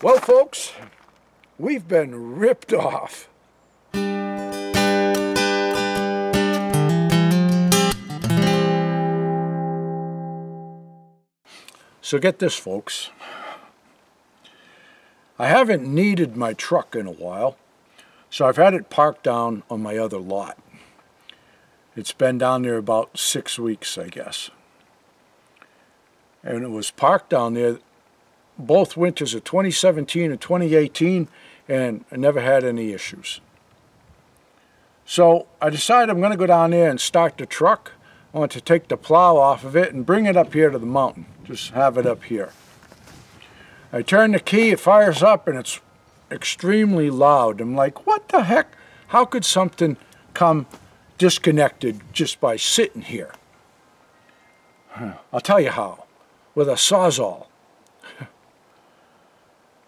Well, folks, we've been ripped off. So get this, folks. I haven't needed my truck in a while, so I've had it parked down on my other lot. It's been down there about six weeks, I guess. And it was parked down there both winters of 2017 and 2018, and I never had any issues. So I decided I'm going to go down there and start the truck. I want to take the plow off of it and bring it up here to the mountain. Just have it up here. I turn the key, it fires up, and it's extremely loud. I'm like, what the heck? How could something come disconnected just by sitting here? I'll tell you how. With a sawzall.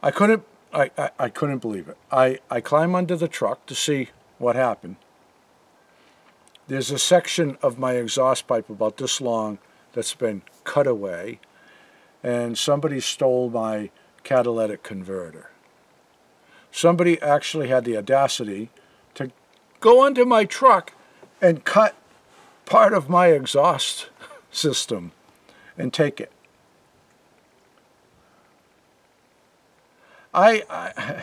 I couldn't I, I, I, couldn't believe it. I, I climb under the truck to see what happened. There's a section of my exhaust pipe about this long that's been cut away and somebody stole my catalytic converter. Somebody actually had the audacity to go under my truck and cut part of my exhaust system and take it. I,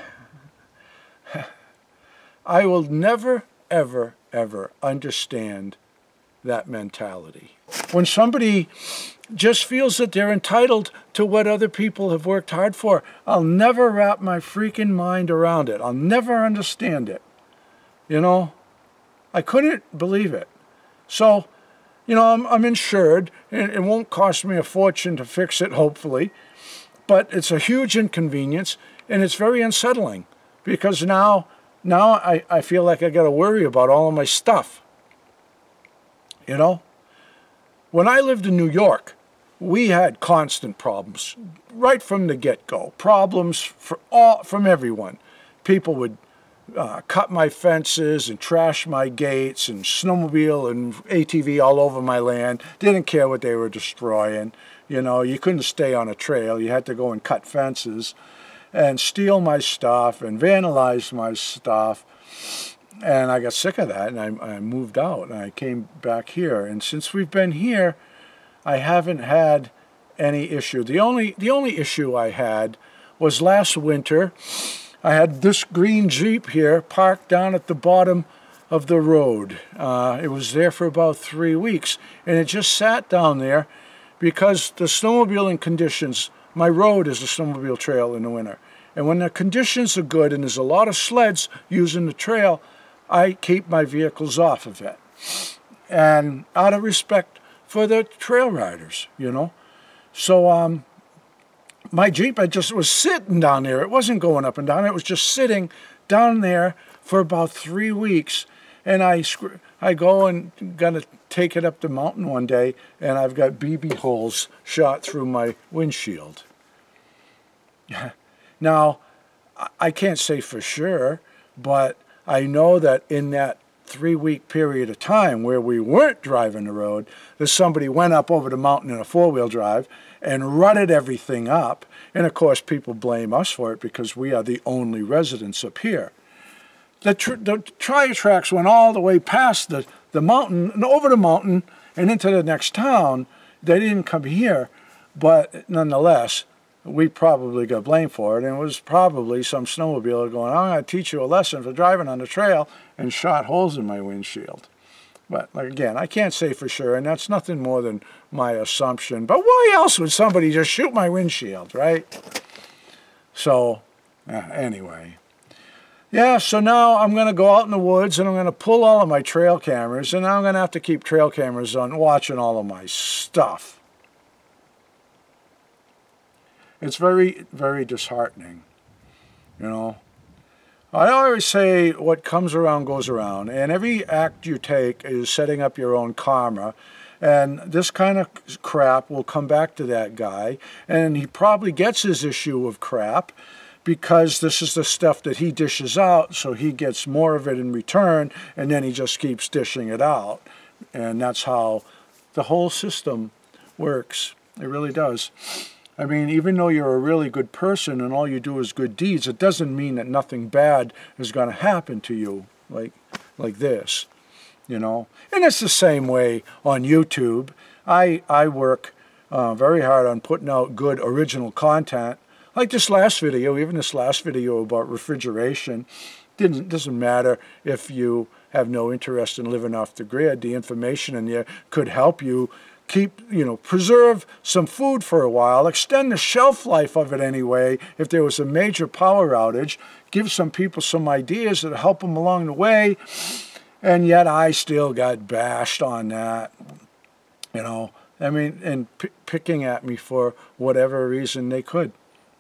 I, will never, ever, ever understand that mentality. When somebody just feels that they're entitled to what other people have worked hard for, I'll never wrap my freaking mind around it. I'll never understand it. You know, I couldn't believe it. So, you know, I'm, I'm insured. it won't cost me a fortune to fix it, hopefully. But it's a huge inconvenience and it's very unsettling because now now I, I feel like I got to worry about all of my stuff. You know? When I lived in New York, we had constant problems right from the get-go. Problems for all, from everyone. People would uh, cut my fences and trash my gates and snowmobile and ATV all over my land. Didn't care what they were destroying. You know, you couldn't stay on a trail. You had to go and cut fences and steal my stuff and vandalize my stuff. And I got sick of that and I, I moved out and I came back here. And since we've been here, I haven't had any issue. The only, the only issue I had was last winter. I had this green Jeep here parked down at the bottom of the road. Uh, it was there for about three weeks and it just sat down there because the snowmobiling conditions my road is a snowmobile trail in the winter. And when the conditions are good and there's a lot of sleds using the trail, I keep my vehicles off of it. And out of respect for the trail riders, you know. So um, my Jeep, I just was sitting down there. It wasn't going up and down. It was just sitting down there for about three weeks. And I, I go and gonna take it up the mountain one day, and I've got BB holes shot through my windshield. now, I can't say for sure, but I know that in that three week period of time where we weren't driving the road, that somebody went up over the mountain in a four wheel drive and rutted everything up. And of course, people blame us for it because we are the only residents up here. The, tr the tire tracks went all the way past the, the mountain and over the mountain and into the next town. They didn't come here, but nonetheless, we probably got blamed for it. And it was probably some snowmobiler going, I'm going to teach you a lesson for driving on the trail and shot holes in my windshield. But like, again, I can't say for sure, and that's nothing more than my assumption. But why else would somebody just shoot my windshield, right? So, uh, anyway. Yeah, so now I'm going to go out in the woods and I'm going to pull all of my trail cameras, and I'm going to have to keep trail cameras on watching all of my stuff. It's very, very disheartening, you know. I always say what comes around goes around, and every act you take is setting up your own karma, and this kind of crap will come back to that guy, and he probably gets his issue of crap because this is the stuff that he dishes out, so he gets more of it in return, and then he just keeps dishing it out. And that's how the whole system works. It really does. I mean, even though you're a really good person and all you do is good deeds, it doesn't mean that nothing bad is going to happen to you like, like this, you know. And it's the same way on YouTube. I, I work uh, very hard on putting out good original content. Like this last video, even this last video about refrigeration, didn't, doesn't matter if you have no interest in living off the grid. The information in there could help you keep, you know, preserve some food for a while, extend the shelf life of it anyway. If there was a major power outage, give some people some ideas that help them along the way. And yet I still got bashed on that, you know. I mean, and picking at me for whatever reason they could,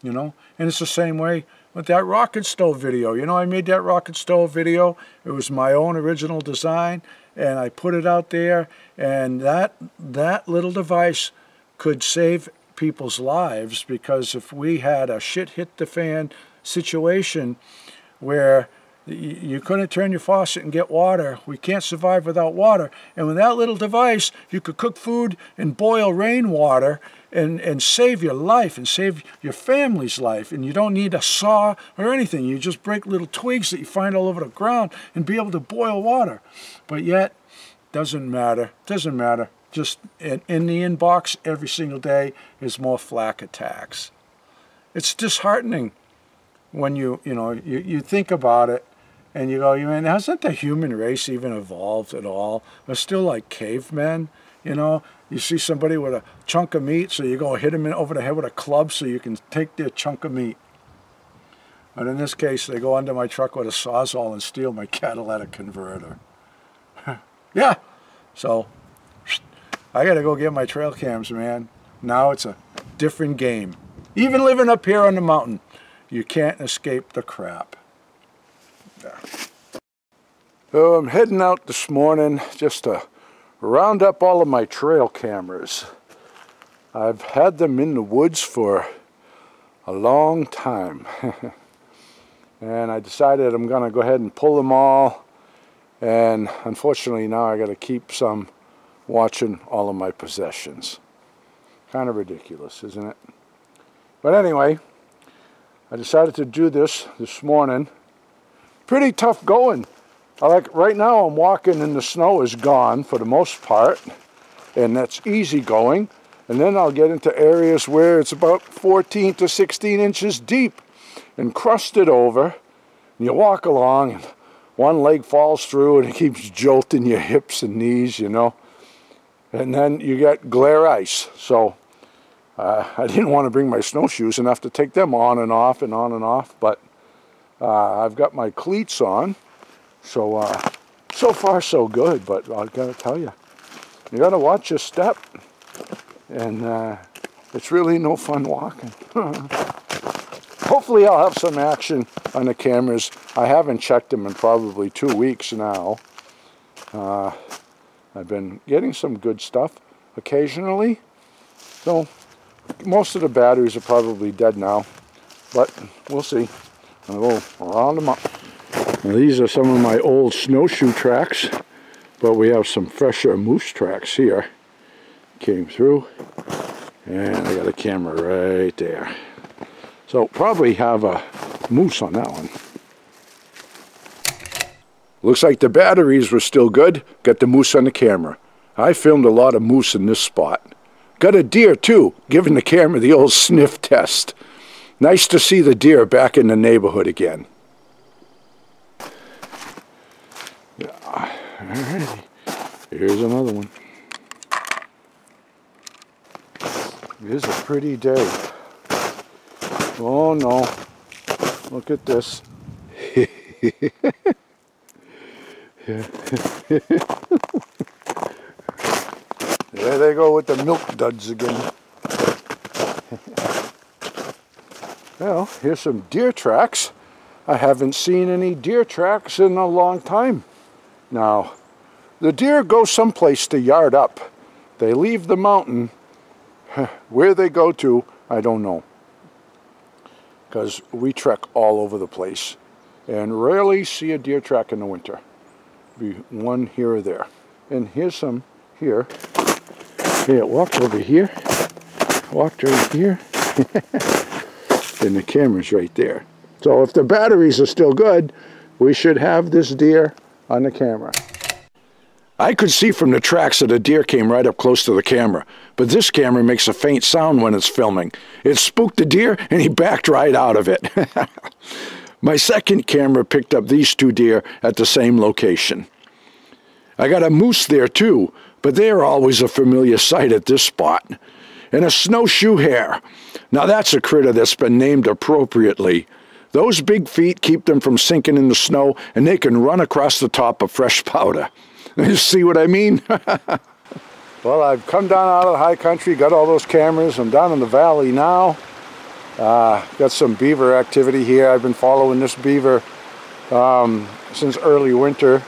you know. And it's the same way with that rocket stove video. You know, I made that rocket stove video. It was my own original design, and I put it out there. And that that little device could save people's lives because if we had a shit hit the fan situation where you couldn't turn your faucet and get water. We can't survive without water. And with that little device, you could cook food and boil rainwater and, and save your life and save your family's life. And you don't need a saw or anything. You just break little twigs that you find all over the ground and be able to boil water. But yet, doesn't matter. Doesn't matter. Just in, in the inbox every single day is more flak attacks. It's disheartening when you, you know, you, you think about it and you go, you mean, hasn't the human race even evolved at all? We're still like cavemen, you know? You see somebody with a chunk of meat, so you go hit them over the head with a club so you can take their chunk of meat. But in this case, they go under my truck with a sawzall and steal my catalytic converter. yeah, so I got to go get my trail cams, man. Now it's a different game. Even living up here on the mountain, you can't escape the crap. So I'm heading out this morning just to round up all of my trail cameras. I've had them in the woods for a long time. and I decided I'm going to go ahead and pull them all. And unfortunately now I got to keep some watching all of my possessions. Kind of ridiculous, isn't it? But anyway, I decided to do this this morning pretty tough going. Like right now I'm walking and the snow is gone for the most part and that's easy going. And then I'll get into areas where it's about 14 to 16 inches deep and crusted over. And you walk along and one leg falls through and it keeps jolting your hips and knees you know. And then you get glare ice. So uh, I didn't want to bring my snowshoes have to take them on and off and on and off but uh, I've got my cleats on, so uh, so far so good, but I've gotta tell you, you gotta watch your step, and uh, it's really no fun walking. Hopefully I'll have some action on the cameras. I haven't checked them in probably two weeks now. Uh, I've been getting some good stuff occasionally, so most of the batteries are probably dead now, but we'll see. I'll go round them up. Now these are some of my old snowshoe tracks, but we have some fresher moose tracks here. Came through, and I got a camera right there. So probably have a moose on that one. Looks like the batteries were still good. Got the moose on the camera. I filmed a lot of moose in this spot. Got a deer too, giving the camera the old sniff test. Nice to see the deer back in the neighborhood again. Yeah. Alrighty. Here's another one. It is a pretty day. Oh no. Look at this. there they go with the milk duds again. Well, here's some deer tracks. I haven't seen any deer tracks in a long time. Now, the deer go someplace to yard up. They leave the mountain. Where they go to, I don't know. Because we trek all over the place and rarely see a deer track in the winter. Be one here or there. And here's some here. It walked over here, walked right here, and the camera's right there. So if the batteries are still good, we should have this deer on the camera. I could see from the tracks that a deer came right up close to the camera, but this camera makes a faint sound when it's filming. It spooked the deer and he backed right out of it. My second camera picked up these two deer at the same location. I got a moose there too, but they are always a familiar sight at this spot. And a snowshoe hare. Now that's a critter that's been named appropriately. Those big feet keep them from sinking in the snow, and they can run across the top of fresh powder. You see what I mean? well, I've come down out of the high country, got all those cameras. I'm down in the valley now. Uh, got some beaver activity here. I've been following this beaver um, since early winter.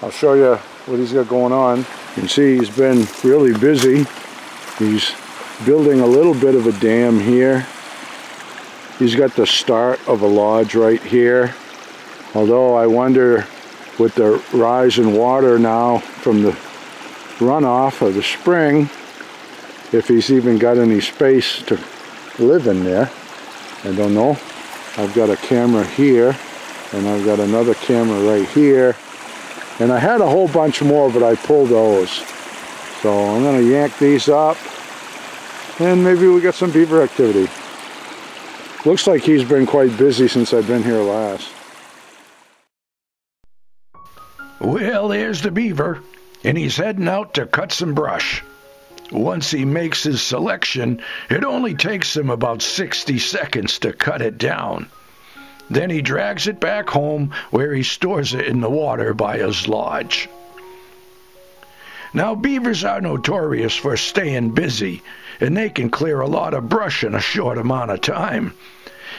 I'll show you what he's got going on. You can see he's been really busy. He's building a little bit of a dam here. He's got the start of a lodge right here. Although I wonder with the rise in water now from the runoff of the spring, if he's even got any space to live in there. I don't know. I've got a camera here, and I've got another camera right here. And I had a whole bunch more, but I pulled those. So I'm gonna yank these up, and maybe we get some beaver activity. Looks like he's been quite busy since I've been here last. Well, there's the beaver, and he's heading out to cut some brush. Once he makes his selection, it only takes him about 60 seconds to cut it down. Then he drags it back home where he stores it in the water by his lodge. Now, beavers are notorious for staying busy, and they can clear a lot of brush in a short amount of time.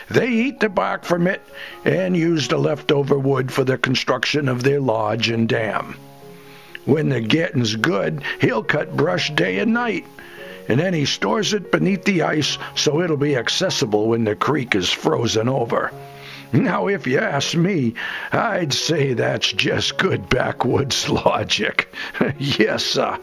They eat the bark from it and use the leftover wood for the construction of their lodge and dam. When the getting's good, he'll cut brush day and night, and then he stores it beneath the ice so it'll be accessible when the creek is frozen over. Now, if you ask me, I'd say that's just good backwoods logic. yes, sir.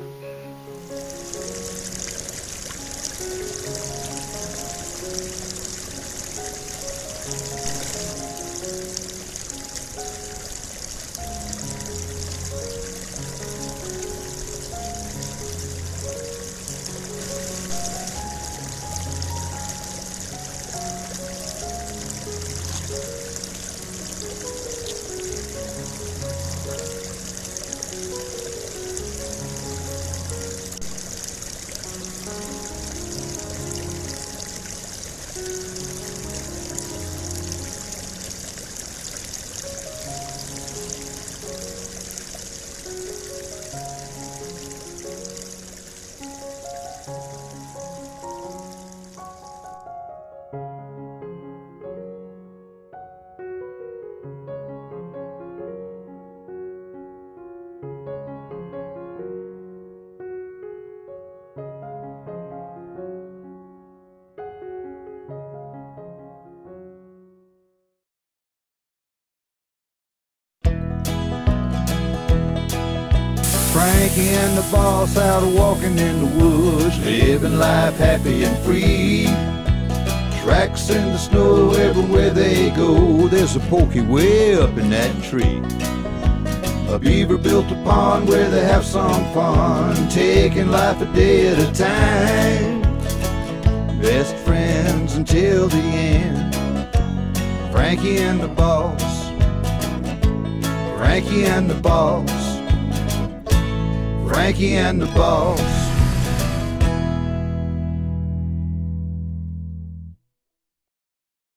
Frankie and the boss out walking in the woods, living life happy and free. Tracks in the snow everywhere they go. There's a pokey way up in that tree. A beaver built a pond where they have some fun, taking life a day at a time. Best friends until the end. Frankie and the boss. Frankie and the boss. Frankie and the boss.